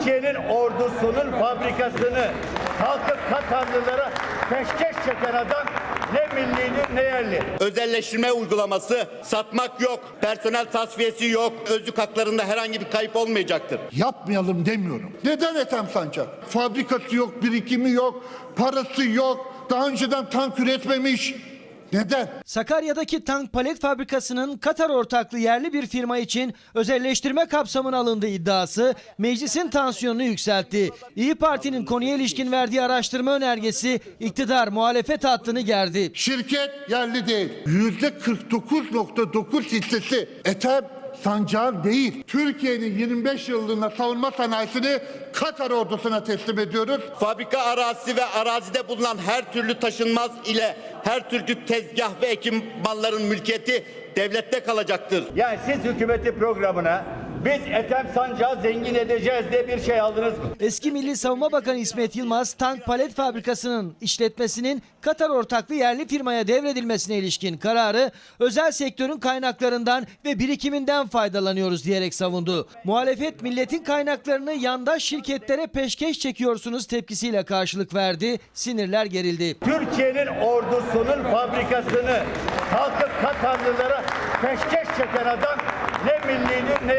Türkiye'nin ordusunun fabrikasını kalkıp Katarlılara peşkeş çeken adam ne millidir ne yerli. Özelleştirme uygulaması satmak yok, personel tasfiyesi yok, özlük haklarında herhangi bir kayıp olmayacaktır. Yapmayalım demiyorum. Neden Ethem Sancak? Fabrikası yok, birikimi yok, parası yok, daha önceden tank üretmemiş. Neden? Sakarya'daki tank palet fabrikasının Katar ortaklı yerli bir firma için özelleştirme kapsamına alındığı iddiası meclisin tansiyonunu yükseltti. İyi Parti'nin konuya ilişkin verdiği araştırma önergesi iktidar muhalefet hattını gerdi. Şirket yerli değil. Yüzde 49.9 hissesi Ethem Sancak'ın değil. Türkiye'nin 25 yıllığına savunma sanayisini Katar ordusuna teslim ediyoruz. Fabrika arazisi ve arazide bulunan her türlü taşınmaz ile her türlü tezgah ve ekim malların mülkiyeti devlette kalacaktır. Yani siz hükümeti programına biz Ethem Sancak'ı zengin edeceğiz diye bir şey aldınız mı? Eski Milli Savunma Bakanı İsmet Yılmaz tank palet fabrikasının işletmesinin Katar ortaklı yerli firmaya devredilmesine ilişkin kararı özel sektörün kaynaklarından ve birikiminden faydalanıyoruz diyerek savundu. Muhalefet milletin kaynaklarını yandaş şirketlere peşkeş çekiyorsunuz tepkisiyle karşılık verdi. Sinirler gerildi. Türkiye'nin ordusunun fabrikasını kalkıp Katarlılara peşkeş çeken adam ne millidir ne